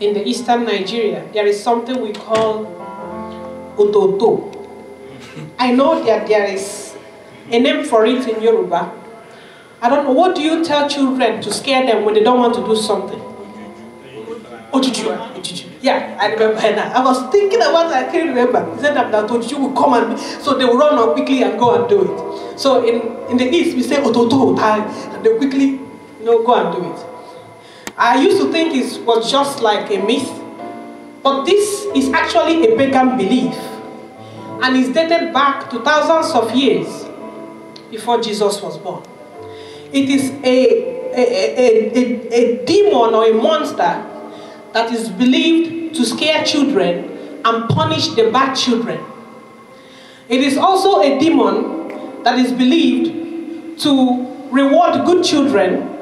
in the eastern Nigeria, there is something we call ototo. I know that there is a name for it in Yoruba. I don't know, what do you tell children to scare them when they don't want to do something? Ojuju. Ojuju. Yeah, I remember now. I was thinking about it, I can't remember. He said that, that will come and so they will run up quickly and go and do it. So in, in the East, we say ototo, and they quickly you know, go and do it. I used to think it was just like a myth, but this is actually a pagan belief and is dated back to thousands of years before Jesus was born. It is a, a, a, a, a demon or a monster that is believed to scare children and punish the bad children. It is also a demon that is believed to reward good children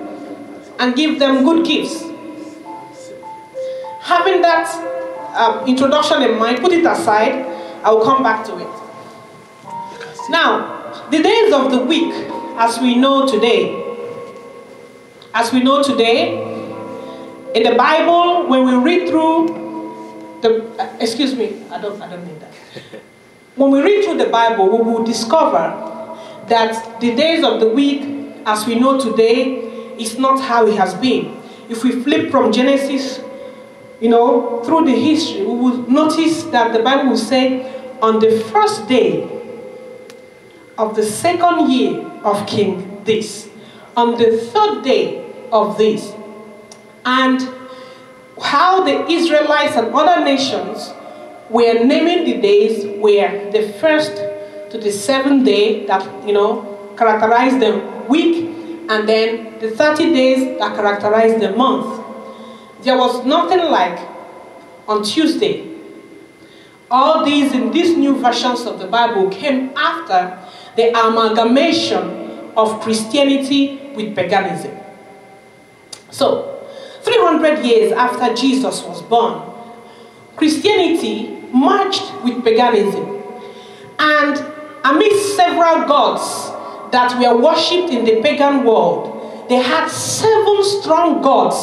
and give them good gifts. Having that um, introduction in mind, put it aside, I will come back to it. Now, the days of the week, as we know today, as we know today, in the Bible, when we read through the, uh, excuse me, I don't, I don't mean that. When we read through the Bible, we will discover that the days of the week, as we know today, is not how it has been. If we flip from Genesis, you know, through the history, we will notice that the Bible will say, on the first day of the second year of King this, on the third day of this, and how the Israelites and other nations were naming the days were the first to the seventh day that, you know, characterized the week, and then the 30 days that characterized the month. There was nothing like on Tuesday. All these in these new versions of the Bible came after the amalgamation of Christianity with paganism. So, 300 years after Jesus was born, Christianity merged with paganism. And amidst several gods that were worshipped in the pagan world, they had seven strong gods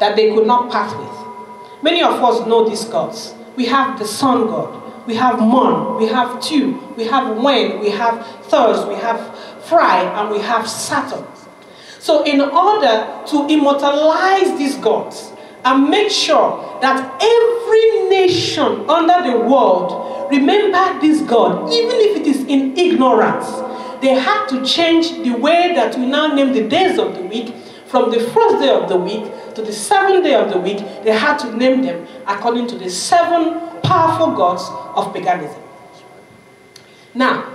that they could not part with. Many of us know these gods. We have the sun god, we have Mon, we have Tu, we have Wen, we have Thurs, we have Fry, and we have Saturn. So in order to immortalize these gods and make sure that every nation under the world remember this God, even if it is in ignorance, they had to change the way that we now name the days of the week from the first day of the week to the seventh day of the week. They had to name them according to the seven powerful gods of paganism. Now,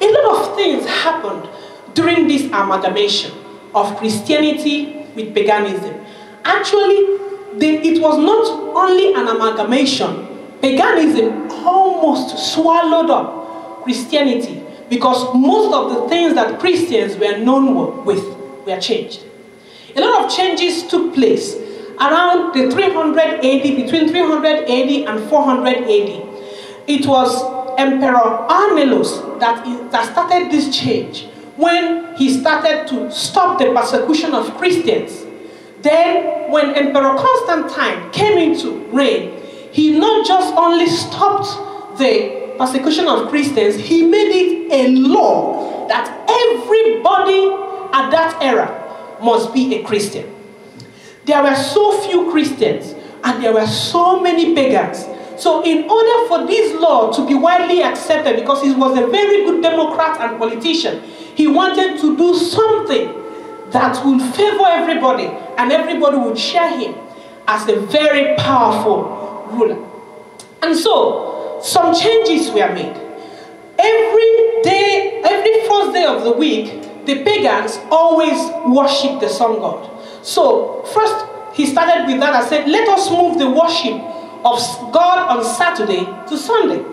a lot of things happened during this amalgamation of Christianity with paganism. Actually, it was not only an amalgamation, paganism almost swallowed up Christianity because most of the things that Christians were known with were changed. A lot of changes took place around the 300 AD, between 300 AD and 400 AD. It was Emperor Arnelus that, that started this change when he started to stop the persecution of Christians. Then, when Emperor Constantine came into reign, he not just only stopped the persecution of Christians, he made it a law that everybody at that era must be a Christian. There were so few Christians and there were so many pagans. So in order for this law to be widely accepted, because he was a very good Democrat and politician, he wanted to do something that would favor everybody and everybody would share him as a very powerful ruler. And so, some changes were made. Every day, every first day of the week, the pagans always worship the sun god. So, first he started with that and said, let us move the worship of God on Saturday to Sunday.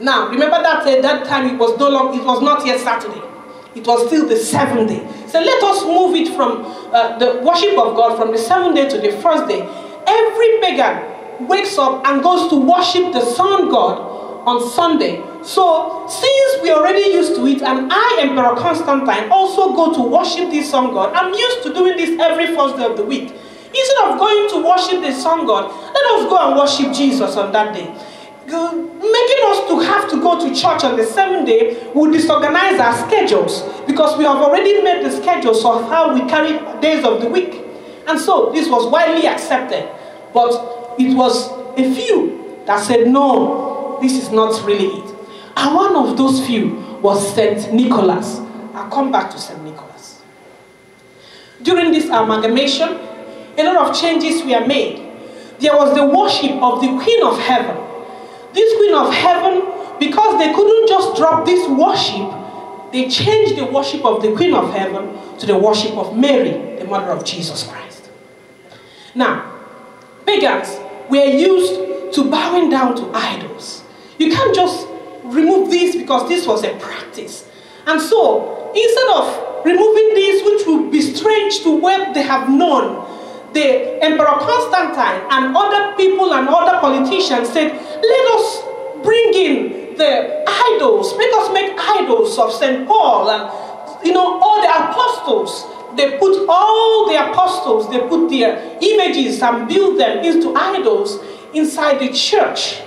Now, remember that at that time it was no long, it was not yet Saturday. It was still the seventh day. So let us move it from uh, the worship of God from the seventh day to the first day. Every pagan wakes up and goes to worship the sun god on Sunday. So since we're already used to it, and I, Emperor Constantine, also go to worship this sun god, I'm used to doing this every first day of the week. Instead of going to worship the sun god, let us go and worship Jesus on that day. Making us to have to go to church on the seventh day will disorganize our schedules because we have already made the schedules of how we carry days of the week. And so this was widely accepted. But it was a few that said, no, this is not really it. And one of those few was St. Nicholas. I'll come back to St. Nicholas. During this amalgamation, a lot of changes were made. There was the worship of the Queen of Heaven. This Queen of Heaven, because they couldn't just drop this worship, they changed the worship of the Queen of Heaven to the worship of Mary, the mother of Jesus Christ. Now, pagans were used to bowing down to idols. You can't just remove this because this was a practice. And so, instead of removing this, which would be strange to what they have known, the Emperor Constantine and other people and other politicians said, let us bring in the idols, make us make idols of St. Paul and, you know, all the apostles. They put all the apostles, they put their images and build them into idols inside the church.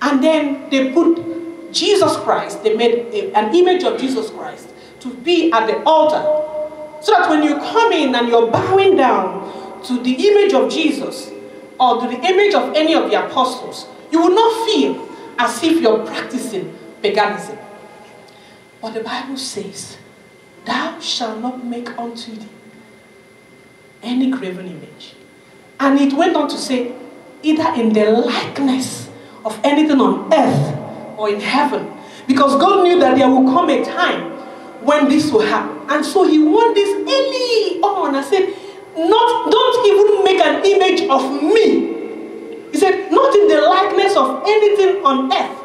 And then they put Jesus Christ, they made a, an image of Jesus Christ to be at the altar. So that when you come in and you're bowing down to the image of Jesus or to the image of any of the apostles, you will not feel as if you're practicing paganism. But the Bible says, Thou shalt not make unto thee any graven image. And it went on to say, either in the likeness of anything on earth or in heaven. Because God knew that there will come a time when this will happen. And so he warned this early on and said, not, don't even make an image of me. He said, not in the likeness of anything on earth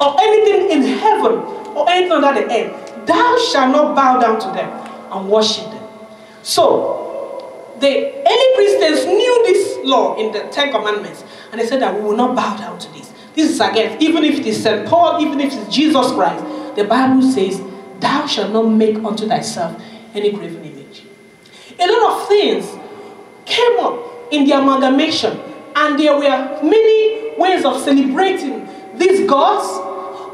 or anything in heaven or anything under the earth. Thou shalt not bow down to them and worship them. So, the early Christians knew this law in the Ten Commandments, and they said that we will not bow down to this. This is again, even if it is St. Paul, even if it is Jesus Christ, the Bible says, Thou shalt not make unto thyself any graven image. A lot of things came up in the amalgamation, and there were many ways of celebrating these gods,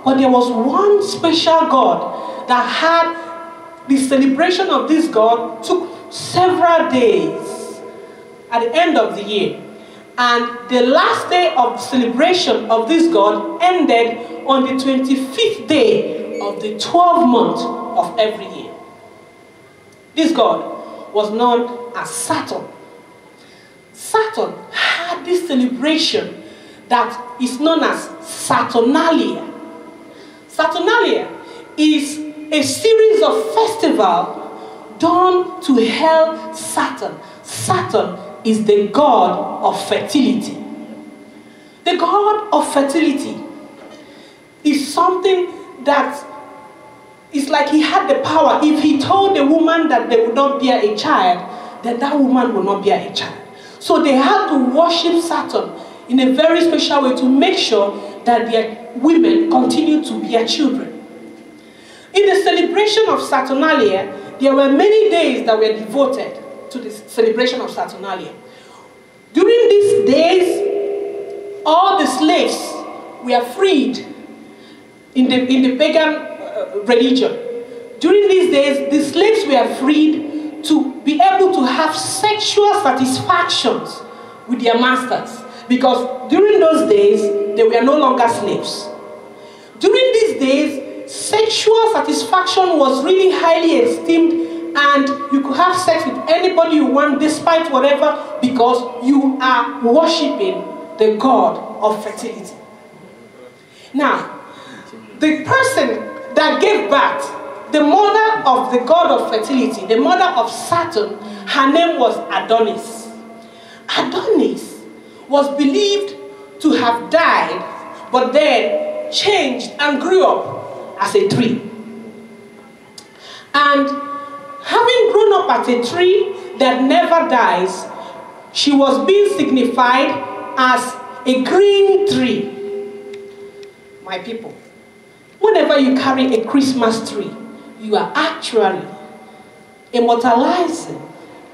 but there was one special God that had the celebration of this God took several days at the end of the year. And the last day of celebration of this God ended on the 25th day of the 12th month of every year. This God was known as Saturn. Saturn had this celebration that is known as Saturnalia. Saturnalia is a series of festivals done to hail Saturn. Saturn is the god of fertility. The god of fertility is something that is like he had the power. If he told the woman that they would not bear a child, then that woman will not bear a child. So they had to worship Saturn in a very special way to make sure that their women continue to bear children. In the celebration of Saturnalia, there were many days that were devoted to the celebration of Saturnalia. During these days, all the slaves were freed in the, in the pagan uh, religion. During these days, the slaves were freed to be able to have sexual satisfactions with their masters. Because during those days, they were no longer slaves. During these days, sexual satisfaction was really highly esteemed and you could have sex with anybody you want despite whatever because you are worshiping the God of fertility. Now, the person that gave birth, the mother of the God of fertility, the mother of Saturn, her name was Adonis. Adonis was believed to have died, but then changed and grew up as a tree. And having grown up as a tree that never dies, she was being signified as a green tree. My people, whenever you carry a Christmas tree, you are actually immortalizing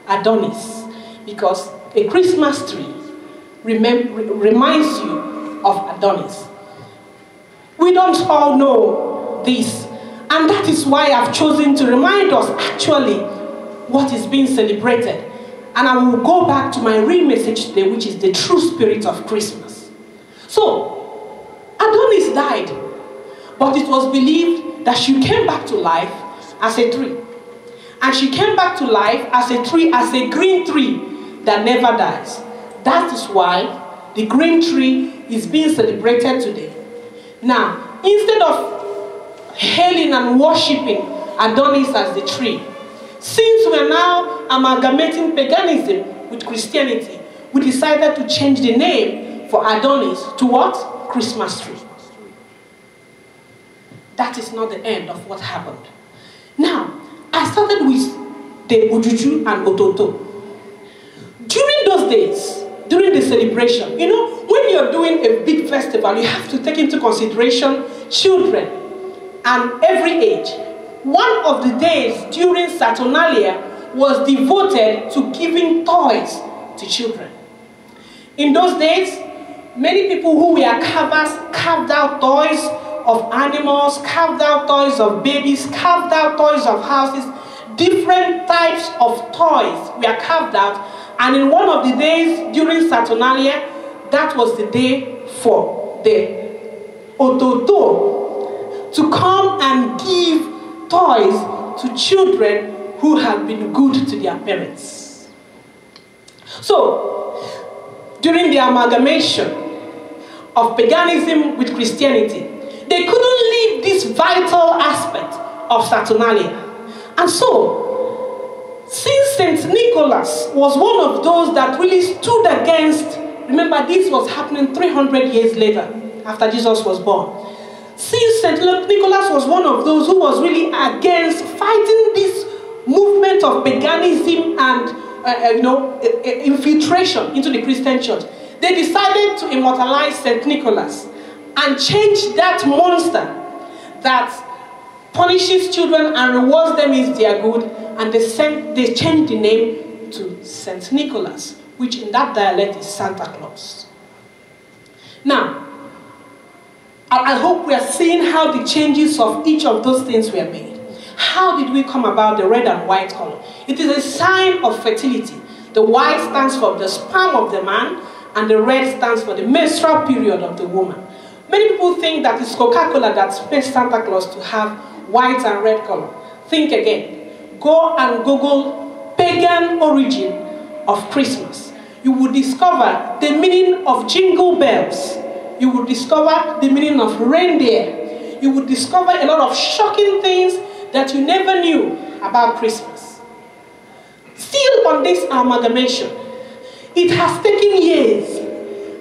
Adonis Because a Christmas tree reminds you of Adonis. We don't all know this, and that is why I've chosen to remind us actually what is being celebrated. And I will go back to my real message today, which is the true spirit of Christmas. So, Adonis died, but it was believed that she came back to life as a tree. And she came back to life as a tree, as a green tree that never dies. That is why the green tree is being celebrated today. Now, instead of hailing and worshipping Adonis as the tree, since we're now amalgamating paganism with Christianity, we decided to change the name for Adonis to what? Christmas tree. That is not the end of what happened. Now, I started with the Ojuju and Ototo. During those days, during the celebration, you know, when you're doing a big festival, you have to take into consideration children and every age. One of the days during Saturnalia was devoted to giving toys to children. In those days, many people who were carvers carved out toys of animals, carved out toys of babies, carved out toys of houses. Different types of toys were carved out. And in one of the days during Saturnalia, that was the day for the Ototo to come and give toys to children who have been good to their parents. So, during the amalgamation of paganism with Christianity, they couldn't leave this vital aspect of Saturnalia. And so, since St. Nicholas was one of those that really stood against, remember this was happening 300 years later after Jesus was born. Since St. Nicholas was one of those who was really against fighting this movement of paganism and uh, uh, you know, infiltration into the Christian church, they decided to immortalize St. Nicholas and change that monster that punishes children and rewards them is their good, and they, sent, they changed the name to Saint Nicholas, which in that dialect is Santa Claus. Now, I, hope we are seeing how the changes of each of those things were made. How did we come about the red and white color? It is a sign of fertility. The white stands for the sperm of the man, and the red stands for the menstrual period of the woman. Many people think that it's Coca-Cola that makes Santa Claus to have white and red color. Think again. Go and Google pagan origin of Christmas. You will discover the meaning of jingle bells. You will discover the meaning of reindeer. You will discover a lot of shocking things that you never knew about Christmas. Still on this amalgamation, it has taken years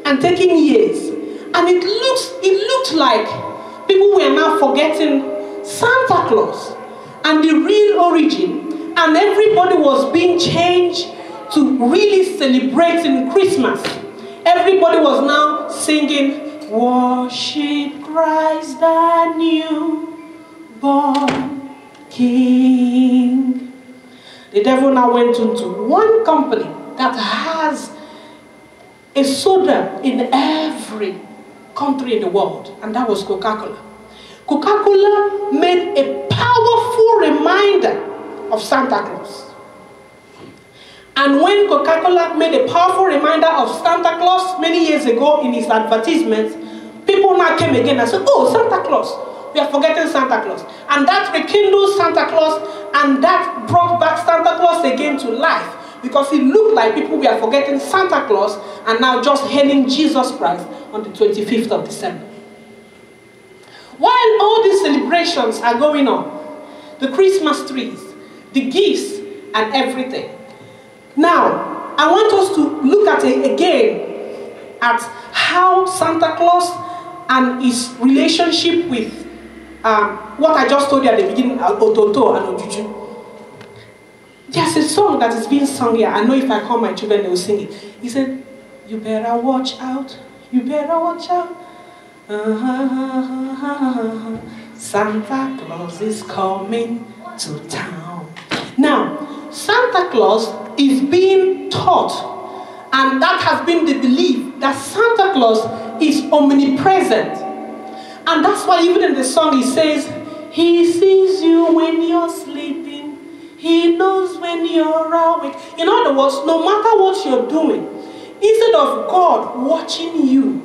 and taken years and it looks, it looked like people were now forgetting Santa Claus and the real origin, and everybody was being changed to really celebrating Christmas. Everybody was now singing, Worship Christ the newborn King. The devil now went into one company that has a soda in every country in the world, and that was Coca-Cola. Coca-Cola made a powerful reminder of Santa Claus. And when Coca-Cola made a powerful reminder of Santa Claus many years ago in his advertisements, now came again and said, oh, Santa Claus. We are forgetting Santa Claus. And that rekindled Santa Claus and that brought back Santa Claus again to life because it looked like people were forgetting Santa Claus and now just hailing Jesus Christ on the 25th of December. While all these celebrations are going on, the Christmas trees, the gifts, and everything. Now, I want us to look at it again at how Santa Claus and his relationship with um, what I just told you at the beginning, Ototo and Ojuju. There's a song that is being sung here. I know if I call my children, they will sing it. He said, You better watch out. You better watch out. Uh-huh. Santa Claus is coming to town. Now, Santa Claus is being taught, and that has been the belief that Santa Claus is omnipresent. And that's why, even in the song, he says, He sees you when you're sleeping, He knows when you're awake. In other words, no matter what you're doing, instead of God watching you,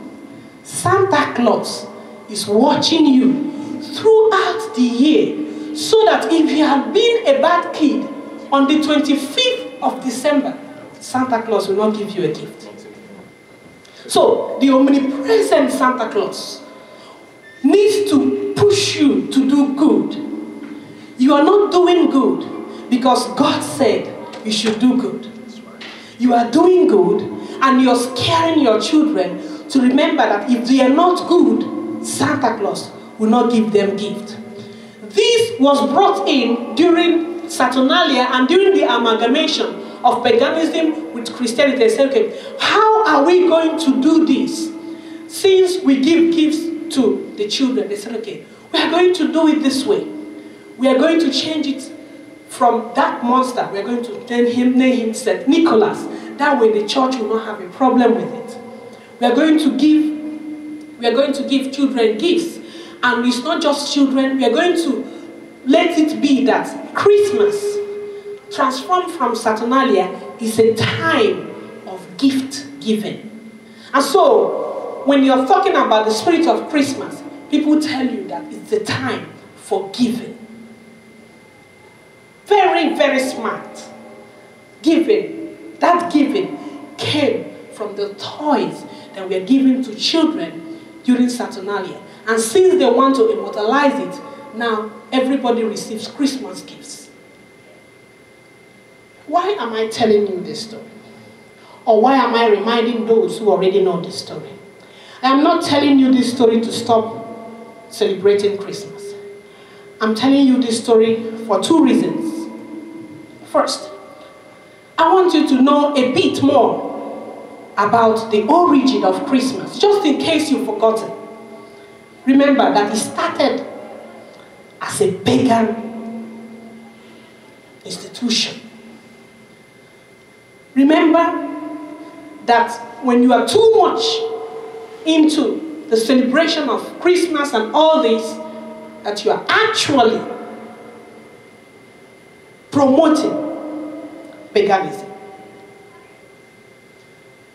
Santa Claus is watching you throughout the year so that if you have been a bad kid on the 25th of December, Santa Claus will not give you a gift. So, the omnipresent Santa Claus needs to push you to do good. You are not doing good because God said you should do good. You are doing good and you're scaring your children to remember that if they are not good, Santa Claus will not give them gift. This was brought in during Saturnalia and during the amalgamation of paganism with Christianity. They said, okay, how are we going to do this? Since we give gifts to the children, they said, okay, we are going to do it this way. We are going to change it from that monster. We are going to name him, name him Saint Nicholas. That way the church will not have a problem with it. We are going to give we are going to give children gifts. And it's not just children, we are going to let it be that Christmas, transformed from Saturnalia, is a time of gift giving. And so, when you're talking about the spirit of Christmas, people tell you that it's the time for giving. Very, very smart. Giving. That giving came from the toys that were given to children during Saturnalia. And since they want to immortalize it, now everybody receives Christmas gifts. Why am I telling you this story? Or why am I reminding those who already know this story? I am not telling you this story to stop celebrating Christmas. I'm telling you this story for two reasons. First, I want you to know a bit more about the origin of Christmas, just in case you've forgotten. Remember that it started as a pagan institution. Remember that when you are too much into the celebration of Christmas and all this, that you are actually promoting paganism.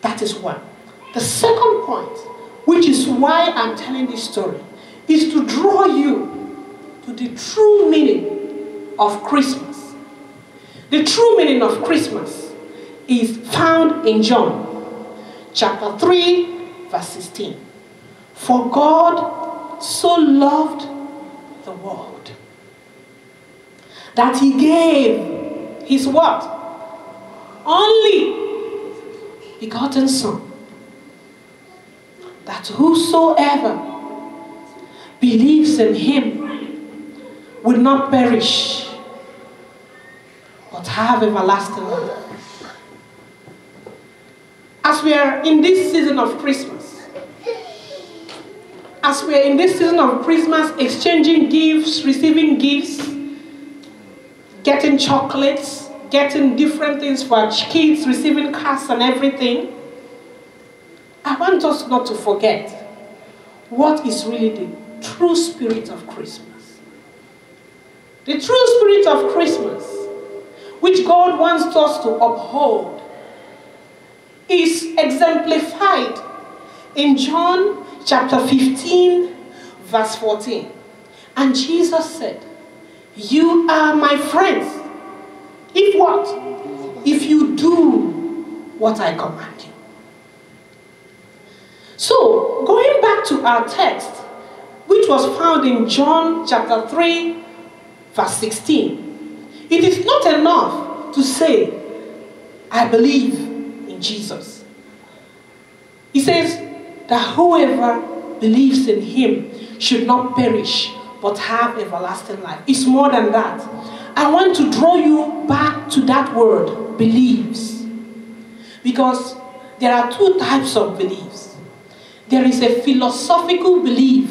That is one. The second point, which is why I'm telling this story, is to draw you to the true meaning of Christmas. The true meaning of Christmas is found in John chapter 3, verse 16. For God so loved the world that he gave his what? Only begotten Son. That whosoever believes in him will not perish, but have everlasting life. As we are in this season of Christmas, as we are in this season of Christmas, exchanging gifts, receiving gifts, getting chocolates, getting different things for our kids, receiving cards and everything, I want us not to forget what is really the true spirit of Christmas. The true spirit of Christmas, which God wants us to uphold, is exemplified in John chapter 15, verse 14. And Jesus said, You are my friends. If what? If you do what I command you. So, going back to our text, which was found in John chapter 3, verse 16, it is not enough to say, I believe Jesus. He says that whoever believes in him should not perish but have everlasting life. It's more than that. I want to draw you back to that word, believes. Because there are two types of beliefs. There is a philosophical belief,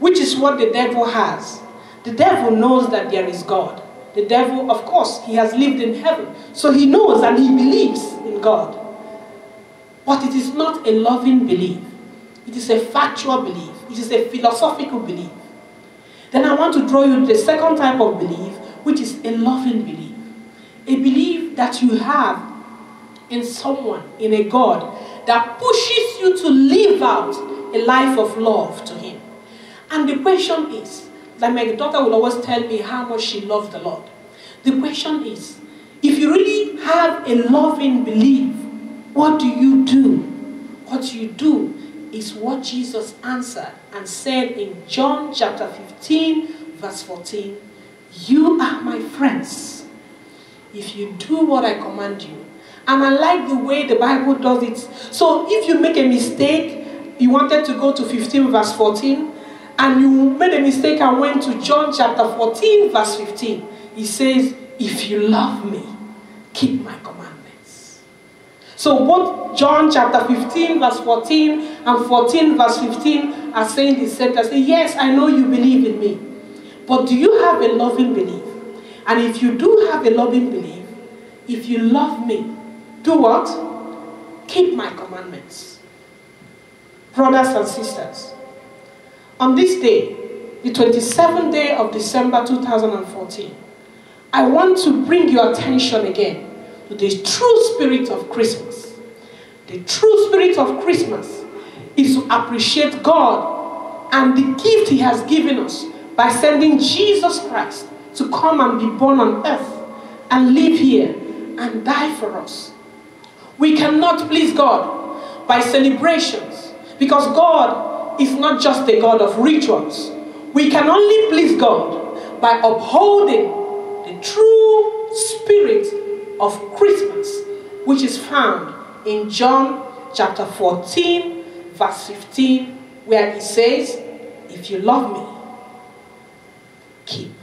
which is what the devil has. The devil knows that there is God. The devil, of course, he has lived in heaven. So he knows and he believes in God, but it is not a loving belief. It is a factual belief. It is a philosophical belief. Then I want to draw you to the second type of belief, which is a loving belief. A belief that you have in someone, in a God, that pushes you to live out a life of love to Him. And the question is, like my daughter will always tell me how much she loves the Lord. The question is, if you really have a loving belief, what do you do? What you do is what Jesus answered and said in John chapter 15, verse 14 You are my friends if you do what I command you. And I like the way the Bible does it. So if you make a mistake, you wanted to go to 15, verse 14, and you made a mistake and went to John chapter 14, verse 15, he says, If you love me, keep my commandments. So both John chapter 15, verse 14, and 14, verse 15 are saying the same thing. Say, Yes, I know you believe in me. But do you have a loving belief? And if you do have a loving belief, if you love me, do what? Keep my commandments. Brothers and sisters, on this day, the 27th day of December 2014, I want to bring your attention again to the true spirit of Christmas. The true spirit of Christmas is to appreciate God and the gift He has given us by sending Jesus Christ to come and be born on earth and live here and die for us. We cannot please God by celebrations because God is not just a God of rituals. We can only please God by upholding the true spirit of Christmas, which is found in John chapter 14, verse 15, where he says, If you love me, keep